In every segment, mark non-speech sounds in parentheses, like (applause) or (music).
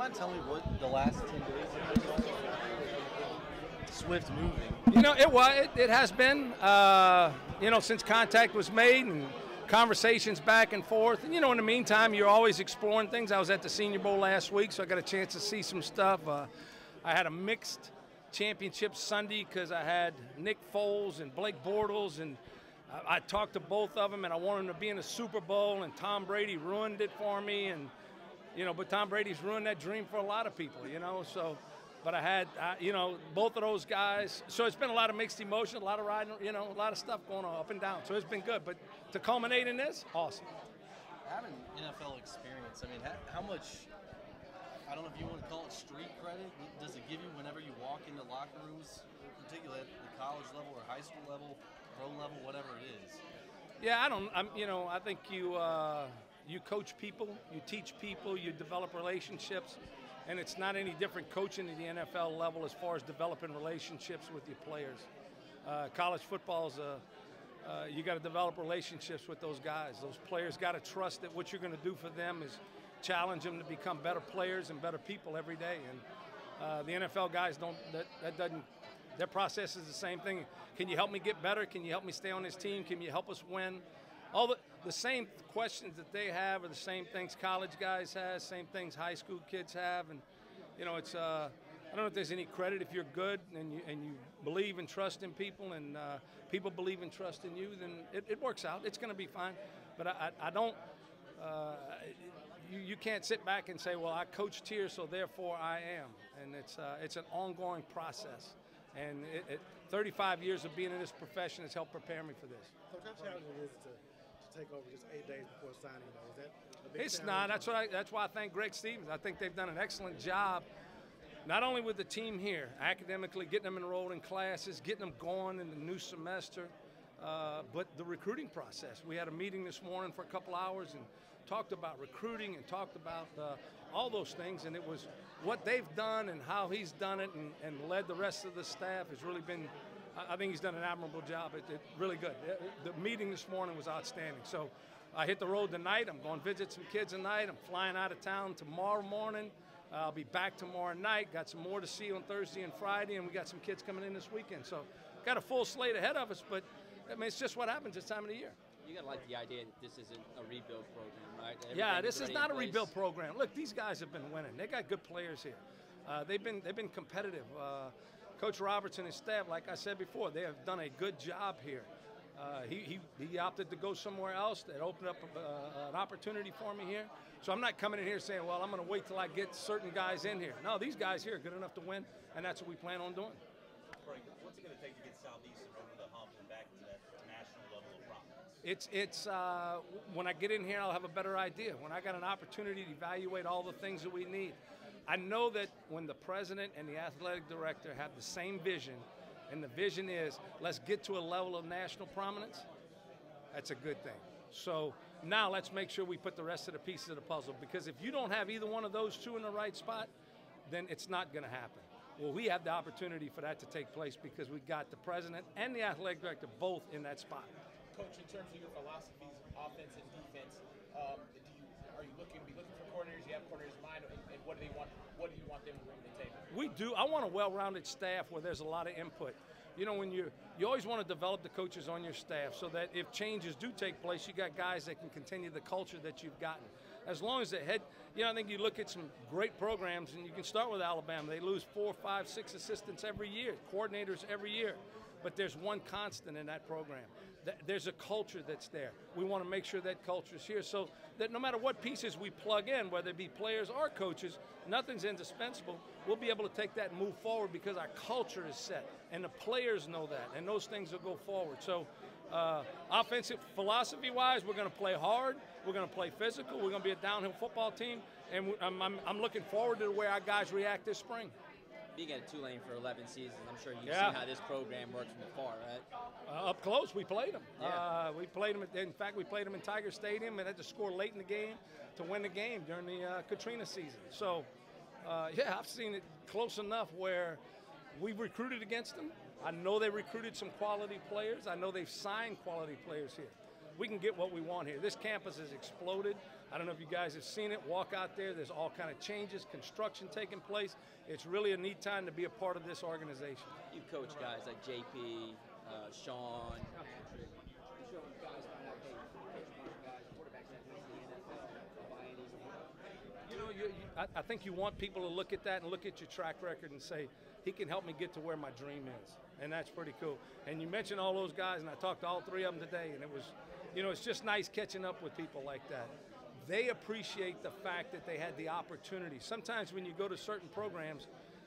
mind telling me what the last 10 days Swift moving. You know, it was. It, it has been. Uh, you know, since contact was made and conversations back and forth. And you know, in the meantime, you're always exploring things. I was at the Senior Bowl last week, so I got a chance to see some stuff. Uh, I had a mixed championship Sunday because I had Nick Foles and Blake Bortles, and I, I talked to both of them, and I wanted them to be in the Super Bowl. And Tom Brady ruined it for me, and you know, but Tom Brady's ruined that dream for a lot of people. You know, so but I had, uh, you know, both of those guys. So it's been a lot of mixed emotions, a lot of riding, you know, a lot of stuff going on up and down. So it's been good. But to culminate in this, awesome. Having NFL experience, I mean, how, much, I don't know if you want to call it street credit, does it give you whenever you walk into locker rooms, particularly at the college level or high school level, pro level, whatever it is? Yeah, I don't, I'm, you know, I think you, uh, you coach people, you teach people, you develop relationships and it's not any different coaching at the NFL level as far as developing relationships with your players. Uh, college football is a uh, you got to develop relationships with those guys. Those players got to trust that what you're going to do for them is challenge them to become better players and better people every day. And uh, the NFL guys don't. That, that doesn't. Their process is the same thing. Can you help me get better? Can you help me stay on this team? Can you help us win? All the the same questions that they have are the same things college guys have, same things high school kids have, and you know it's. Uh, I don't know if there's any credit if you're good and you, and you believe and trust in people and uh, people believe and trust in you, then it, it works out. It's going to be fine. But I, I, I don't, uh, you, you can't sit back and say, well, I coached here, so therefore I am. And it's, uh, it's an ongoing process. And it, it, 35 years of being in this profession has helped prepare me for this. Coach, how challenging is it to take over just eight days before signing. Though. Is that it's not. That's what I, that's why I thank Greg Stevens. I think they've done an excellent job, not only with the team here, academically getting them enrolled in classes, getting them going in the new semester, uh, but the recruiting process. We had a meeting this morning for a couple hours and talked about recruiting and talked about uh, all those things, and it was what they've done and how he's done it and, and led the rest of the staff has really been I think he's done an admirable job. It, it really good. The meeting this morning was outstanding. So I hit the road tonight. I'm going to visit some kids tonight. I'm flying out of town tomorrow morning. Uh, I'll be back tomorrow night. Got some more to see on Thursday and Friday, and we got some kids coming in this weekend. So got a full slate ahead of us, but I mean, it's just what happens this time of the year. You got to like the idea that this isn't a rebuild program, right? Everything yeah, this is not a rebuild program. Look, these guys have been winning. They got good players here. Uh, they've been they've been competitive. Uh, Coach Roberts and staff, like I said before, they have done a good job here. Uh, he, he, he, opted to go somewhere else that opened up uh, an opportunity for me here. So I'm not coming in here saying, well, I'm going to wait till I get certain guys in here. No, these guys here are good enough to win, and that's what we plan on doing. What's it going to take to get Southeastern over the hump and back to that national level of prominence? It's, it's uh, when I get in here, I'll have a better idea. When I got an opportunity to evaluate all the things that we need. I know that when the president and the athletic director have the same vision, and the vision is let's get to a level of national prominence, that's a good thing. So now let's make sure we put the rest of the pieces of the puzzle because if you don't have either one of those two in the right spot, then it's not going to happen. Well, we have the opportunity for that to take place because we got the president and the athletic director both in that spot. Coach, in terms of your philosophies, offense and defense, um, you, are you looking be looking for coordinators? You have coordinators in mind, and, and what do they want? what do you want them to bring to the table? We do. I want a well-rounded staff where there's a lot of input. You know, when you you always want to develop the coaches on your staff so that if changes do take place, you got guys that can continue the culture that you've gotten. As long as the head, you know, I think you look at some great programs, and you can start with Alabama. They lose four, five, six assistants every year, coordinators every year. But there's one constant in that program. There's a culture that's there. We want to make sure that culture is here so that no matter what pieces we plug in, whether it be players or coaches, nothing's indispensable. We'll be able to take that and move forward because our culture is set, and the players know that, and those things will go forward. So, uh, offensive philosophy-wise, we're going to play hard. We're going to play physical. We're going to be a downhill football team, and I'm, I'm, I'm looking forward to the way our guys react this spring being at Tulane for 11 seasons, I'm sure you've yeah. seen how this program works from afar, right? Uh, up close, we played them. Yeah. Uh, we played them. In fact, we played them in Tiger Stadium and had to score late in the game to win the game during the uh, Katrina season. So, uh, yeah, I've seen it close enough where we recruited against them. I know they recruited some quality players. I know they've signed quality players here. We can get what we want here. This campus has exploded. I don't know if you guys have seen it. Walk out there. There's all kind of changes, construction taking place. It's really a neat time to be a part of this organization. You've coached guys like JP, uh, Sean. You know, you, you, I, I think you want people to look at that and look at your track record and say, he can help me get to where my dream is. And that's pretty cool. And you mentioned all those guys, and I talked to all three of them today, and it was, you know, it's just nice catching up with people like that. They appreciate the fact that they had the opportunity. Sometimes when you go to certain programs,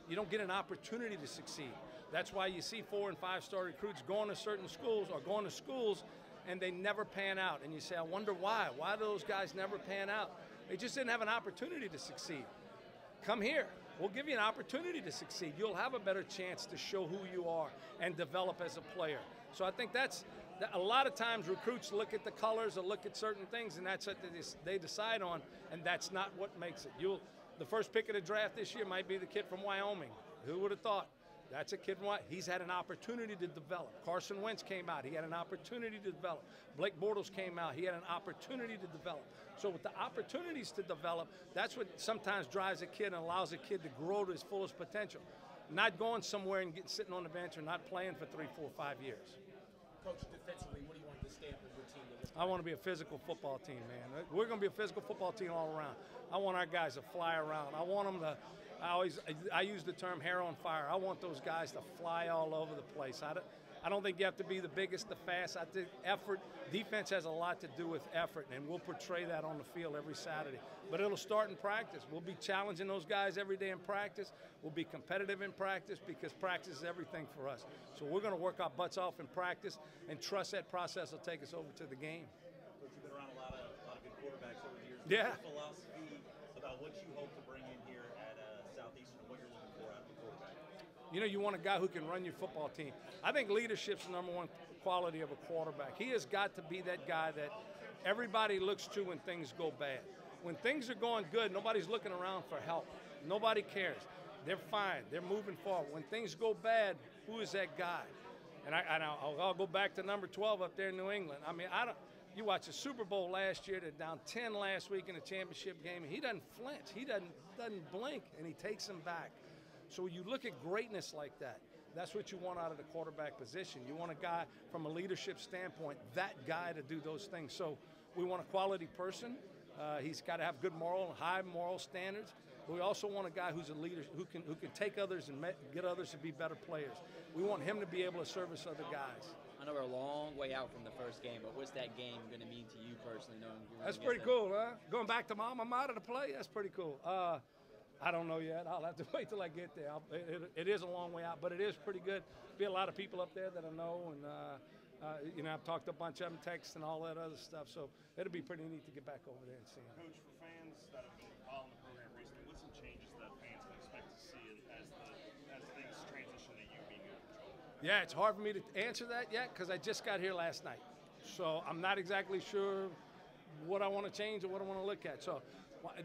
you don't get an opportunity to succeed. That's why you see four and five star recruits going to certain schools or going to schools and they never pan out. And you say, I wonder why. Why do those guys never pan out? They just didn't have an opportunity to succeed. Come here. We'll give you an opportunity to succeed. You'll have a better chance to show who you are and develop as a player. So I think that's a lot of times recruits look at the colors or look at certain things, and that's what they decide on, and that's not what makes it. You'll the first pick of the draft this year might be the kid from Wyoming. Who would have thought? That's a kid. He's had an opportunity to develop. Carson Wentz came out. He had an opportunity to develop. Blake Bortles came out. He had an opportunity to develop. So with the opportunities to develop, that's what sometimes drives a kid and allows a kid to grow to his fullest potential. Not going somewhere and getting sitting on the bench or not playing for three, four, five years. Coach, defensively, what do you want the stamp of your team to I want to be a physical football team, man. We're going to be a physical football team all around. I want our guys to fly around. I want them to. I always I use the term hair on fire. I want those guys to fly all over the place. I don't, I don't think you have to be the biggest, the fast. I think effort, defense has a lot to do with effort, and we'll portray that on the field every Saturday. But it'll start in practice. We'll be challenging those guys every day in practice. We'll be competitive in practice because practice is everything for us. So we're going to work our butts off in practice and trust that process will take us over to the game. Coach, you've been around a lot of, a lot of good quarterbacks over the years. Yeah. What's philosophy about what you hope to bring in here at uh, Southeastern and what you're looking for out of a quarterback? You know, you want a guy who can run your football team. I think leadership's the number one quality of a quarterback. He has got to be that guy that everybody looks to when things go bad. When things are going good, nobody's looking around for help. Nobody cares. They're fine. They're moving forward. When things go bad, who is that guy? And, I, will I'll go back to number 12 up there in New England. I mean, I don't. You watch the Super Bowl last year. They're down 10 last week in the championship game. He doesn't flinch. He doesn't doesn't blink, and he takes them back. So you look at greatness like that. That's what you want out of the quarterback position. You want a guy from a leadership standpoint, that guy to do those things. So we want a quality person. Uh, he's got to have good moral, and high moral standards. But we also want a guy who's a leader who can who can take others and get others to be better players. We want him to be able to service other guys. I know we're a long way out from the first game, but what's that game going to mean to you personally? Knowing you? that's pretty them? cool, huh? Going back to mom, I'm out of the play. That's pretty cool. Uh, I don't know yet. I'll have to (laughs) wait till I get there. It, it, it is a long way out, but it is pretty good. Be a lot of people up there that I know, and uh, uh, you know, I've talked to a bunch of them, texts and all that other stuff. So it'll be pretty neat to get back over there and see them. Coach, for fans that have been following the program recently, what's some changes that fans can expect to see as the as things transition to you being in control? Yeah, it's hard for me to answer that yet because I just got here last night, so I'm not exactly sure what I want to change or what I want to look at. So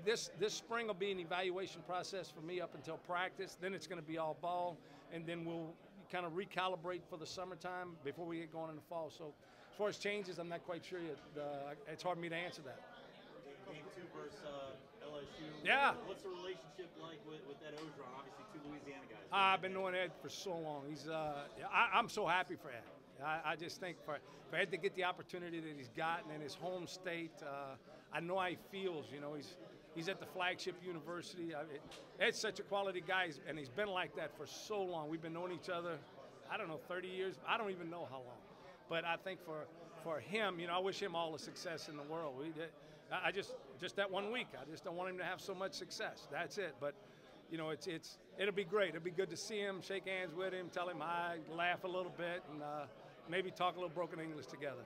this this spring will be an evaluation process for me up until practice. Then it's going to be all ball, and then we'll kind of recalibrate for the summertime before we get going in the fall. So as far as changes, I'm not quite sure yet. Uh, it's hard for me to answer that. Game two versus uh, LSU. Yeah. What's the relationship like with, with Ed Orgeron? Obviously, two Louisiana guys. I've been knowing Ed for so long. He's uh, I, am so happy for Ed. I, I, just think for, for Ed to get the opportunity that he's gotten in his home state, uh, I know how he feels. You know, he's He's at the flagship university. I, it, Ed's such a quality guy, and he's been like that for so long. We've been knowing each other, I don't know, 30 years. I don't even know how long. But I think for for him, you know, I wish him all the success in the world. We I just just that one week, I just don't want him to have so much success. That's it. But you know, it's it's it'll be great. It'll be good to see him, shake hands with him, tell him hi, laugh a little bit, and uh, maybe talk a little broken English together.